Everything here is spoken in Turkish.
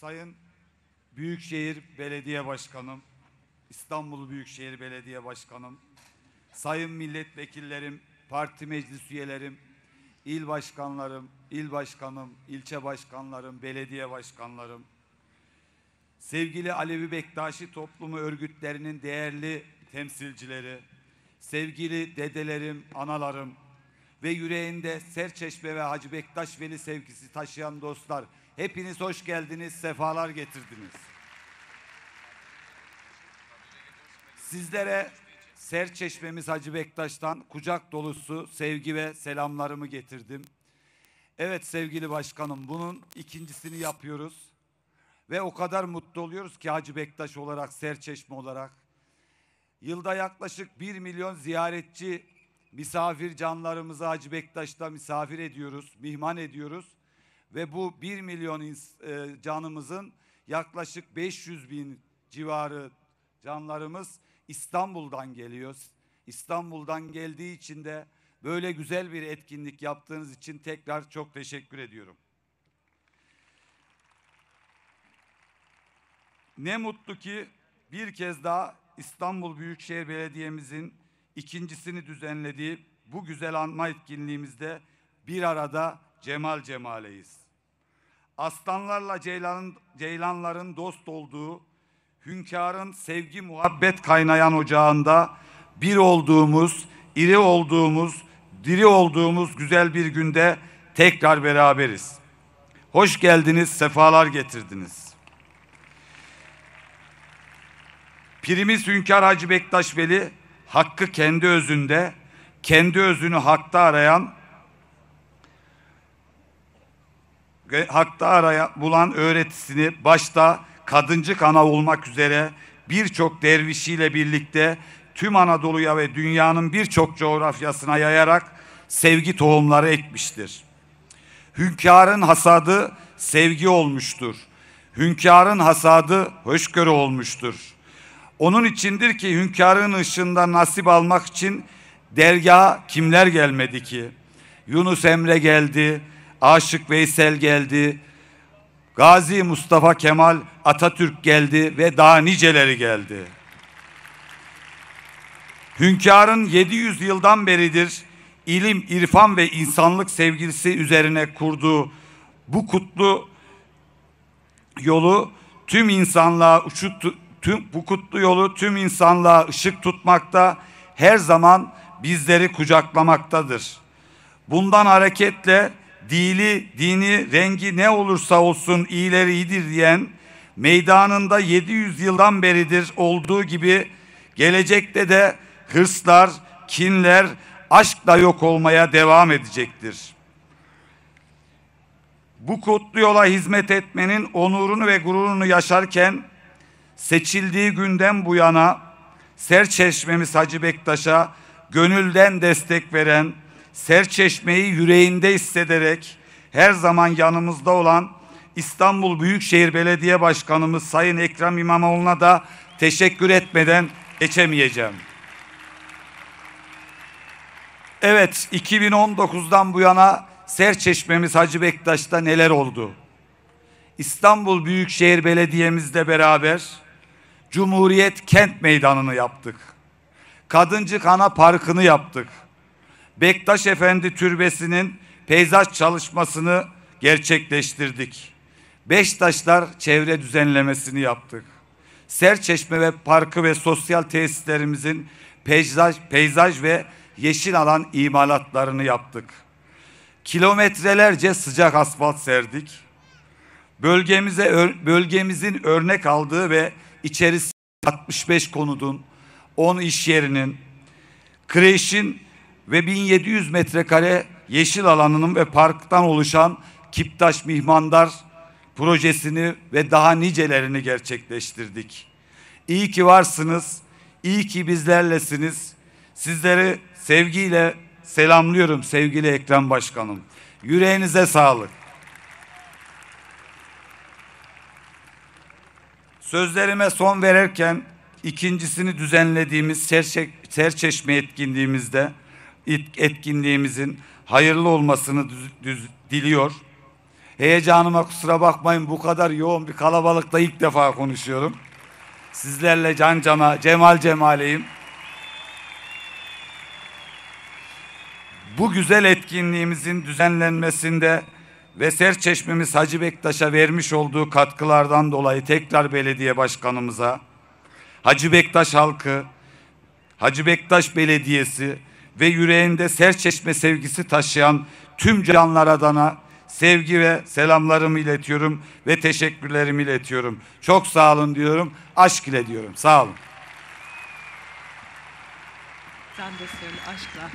Sayın Büyükşehir Belediye Başkanım, İstanbul Büyükşehir Belediye Başkanım, sayın milletvekillerim, parti meclis üyelerim, il başkanlarım, il başkanım, ilçe başkanlarım, belediye başkanlarım, sevgili Alevi Bektaşi toplumu örgütlerinin değerli temsilcileri, sevgili dedelerim, analarım ve yüreğinde Serçeşme ve Hacı Bektaş Veli sevgisi taşıyan dostlar, hepiniz hoş geldiniz, sefalar getirdiniz. Sizlere Serçeşmemiz Hacı Bektaş'tan kucak dolusu sevgi ve selamlarımı getirdim. Evet sevgili başkanım bunun ikincisini yapıyoruz. Ve o kadar mutlu oluyoruz ki Hacı Bektaş olarak, Serçeşme olarak. Yılda yaklaşık 1 milyon ziyaretçi misafir canlarımızı Hacı Bektaş'ta misafir ediyoruz, mihman ediyoruz. Ve bu 1 milyon e, canımızın yaklaşık 500 bin civarı canlarımız İstanbul'dan geliyor. İstanbul'dan geldiği için de böyle güzel bir etkinlik yaptığınız için tekrar çok teşekkür ediyorum. Ne mutlu ki bir kez daha İstanbul Büyükşehir Belediye'mizin ikincisini düzenlediği bu güzel anma etkinliğimizde bir arada cemal cemaleyiz. Aslanlarla ceylanın, ceylanların dost olduğu hünkârın sevgi muhabbet kaynayan ocağında bir olduğumuz, iri olduğumuz, diri olduğumuz güzel bir günde tekrar beraberiz. Hoş geldiniz, sefalar getirdiniz. Pirimiz Hünkar Hacı Bektaş Veli hakkı kendi özünde, kendi özünü hakta arayan hakta araya bulan öğretisini başta Kadıncık Ana olmak üzere birçok dervişiyle birlikte tüm Anadolu'ya ve dünyanın birçok coğrafyasına yayarak sevgi tohumları ekmiştir. Hünkârın hasadı sevgi olmuştur. Hünkârın hasadı hoşgörü olmuştur. Onun içindir ki hünkârın ışığında nasip almak için dergaha kimler gelmedi ki? Yunus Emre geldi, Aşık Veysel geldi, Gazi Mustafa Kemal Atatürk geldi ve daha niceleri geldi. Hünkârın 700 yıldan beridir ilim, irfan ve insanlık sevgisi üzerine kurduğu bu kutlu yolu tüm insanlığa tüm bu kutlu yolu tüm insanlığa ışık tutmakta, her zaman bizleri kucaklamaktadır. Bundan hareketle dili, dini, rengi ne olursa olsun iyileri iyidir diyen meydanında 700 yıldan beridir olduğu gibi gelecekte de hırslar, kinler aşkla yok olmaya devam edecektir. Bu kutlu yola hizmet etmenin onurunu ve gururunu yaşarken seçildiği günden bu yana Serçeşmemiz Hacı Bektaş'a gönülden destek veren, Serçeşme'yi yüreğinde hissederek her zaman yanımızda olan İstanbul Büyükşehir Belediye Başkanımız Sayın Ekrem İmamoğlu'na da teşekkür etmeden geçemeyeceğim. Evet 2019'dan bu yana Serçeşme'miz Hacı Bektaş'ta neler oldu? İstanbul Büyükşehir Belediye'mizle beraber Cumhuriyet Kent Meydanı'nı yaptık. Kadıncık Ana Parkı'nı yaptık. Bektaş Efendi Türbesi'nin peyzaj çalışmasını gerçekleştirdik. Beştaşlar çevre düzenlemesini yaptık. Serçeşme ve parkı ve sosyal tesislerimizin peyzaj, peyzaj ve yeşil alan imalatlarını yaptık. Kilometrelerce sıcak asfalt serdik. Bölgemize bölgemizin örnek aldığı ve içerisi 65 konudun, 10 iş yerinin, kreşin ve 1700 metrekare yeşil alanının ve parktan oluşan Kiptaş Mihmandar projesini ve daha nicelerini gerçekleştirdik. İyi ki varsınız, iyi ki bizlerlesiniz. Sizleri sevgiyle selamlıyorum sevgili Ekrem Başkanım. Yüreğinize sağlık. Sözlerime son verirken ikincisini düzenlediğimiz Serçe, Serçeşme etkinliğimizde etkinliğimizin hayırlı olmasını düz, düz, diliyor. Heyecanıma kusura bakmayın bu kadar yoğun bir kalabalıkta ilk defa konuşuyorum. Sizlerle can cana, cemal cemaleyim. Bu güzel etkinliğimizin düzenlenmesinde ve Serçeşme'miz Hacı Bektaş'a vermiş olduğu katkılardan dolayı tekrar belediye başkanımıza, Hacı Bektaş halkı, Hacı Bektaş Belediyesi ve yüreğinde Serçeşme sevgisi taşıyan tüm canlar adına sevgi ve selamlarımı iletiyorum ve teşekkürlerimi iletiyorum. Çok sağ olun diyorum, aşk ile diyorum. Sağ olun. Sen de söyle aşkla.